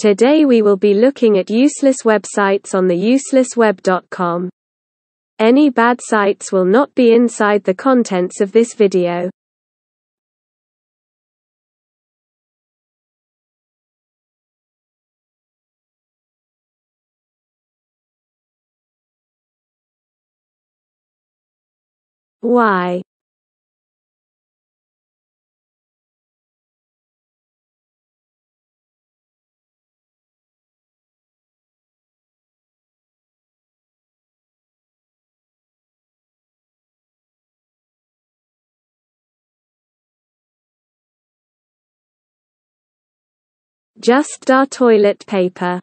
Today we will be looking at useless websites on the uselessweb.com. Any bad sites will not be inside the contents of this video. Why? Just our toilet paper.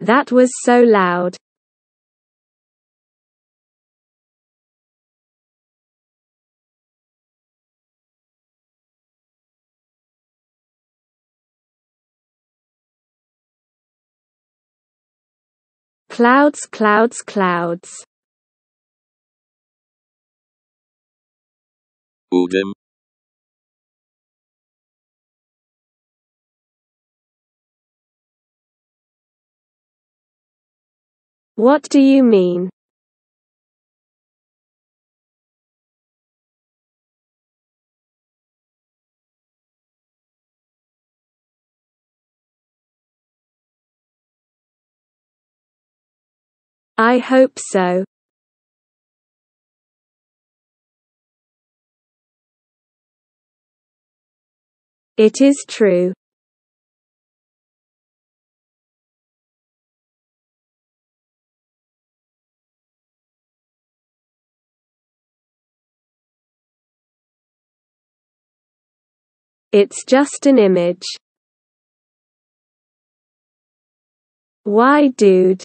That was so loud. Clouds clouds clouds. Udem. What do you mean? I hope so. It is true. It's just an image. Why dude?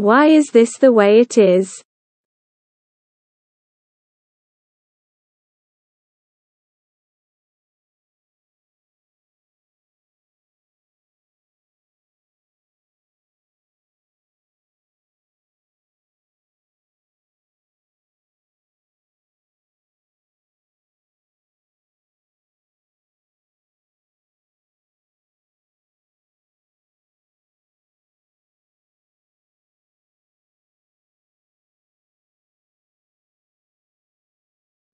Why is this the way it is?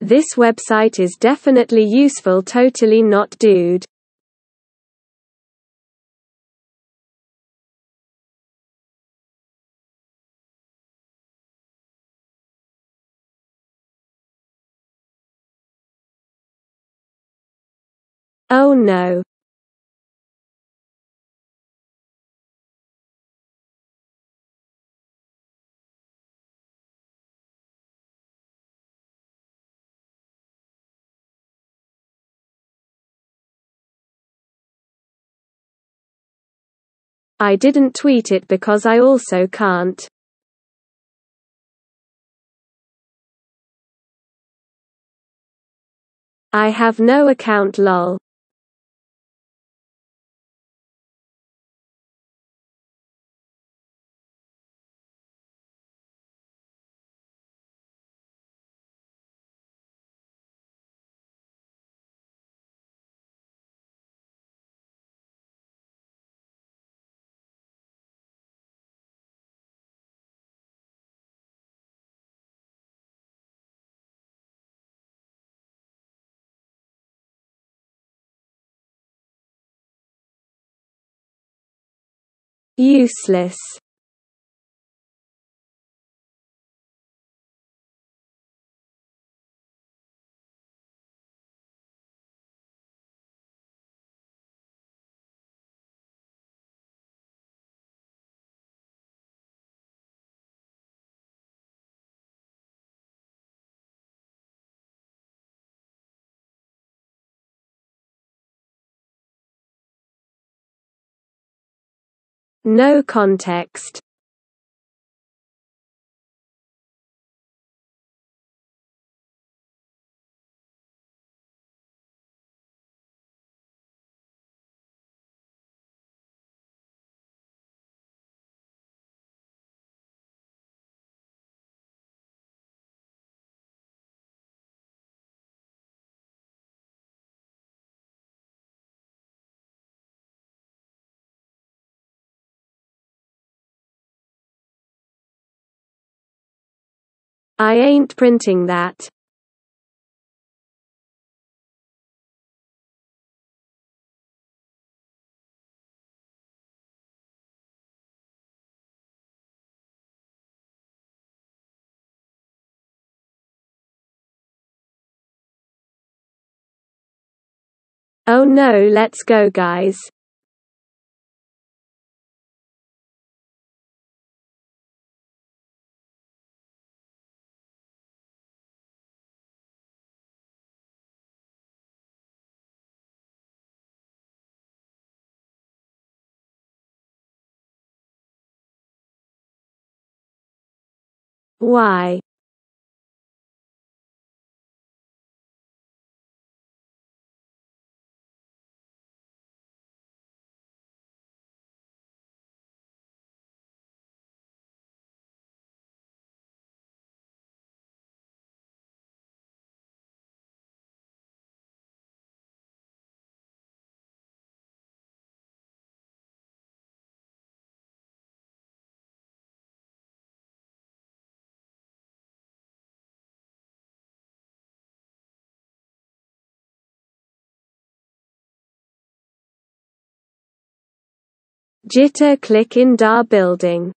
This website is definitely useful totally not dude. Oh no. I didn't tweet it because I also can't. I have no account lol. Useless No context. I ain't printing that. Oh no let's go guys. Why? Jitter click in DAR building.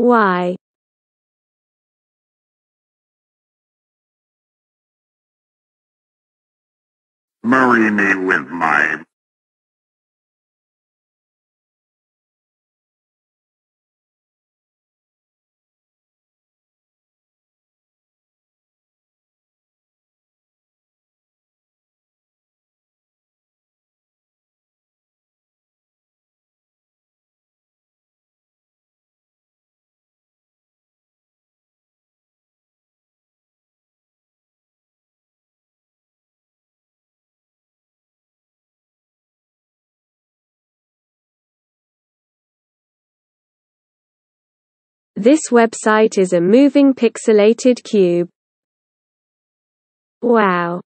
Why? Marry me with my This website is a moving pixelated cube. Wow.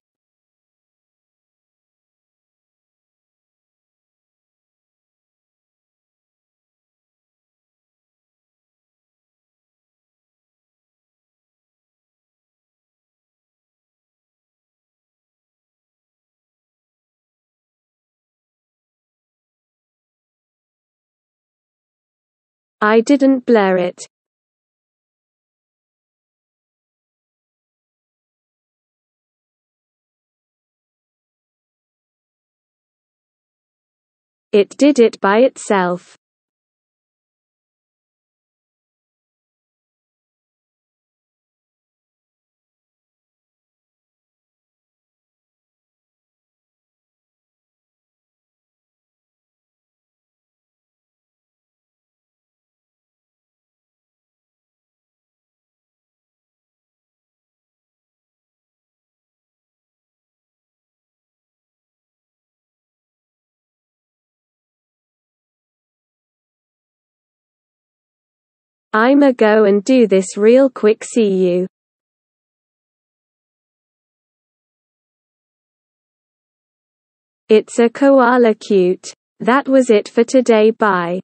I didn't blur it. It did it by itself. I'ma go and do this real quick see you. It's a koala cute. That was it for today bye.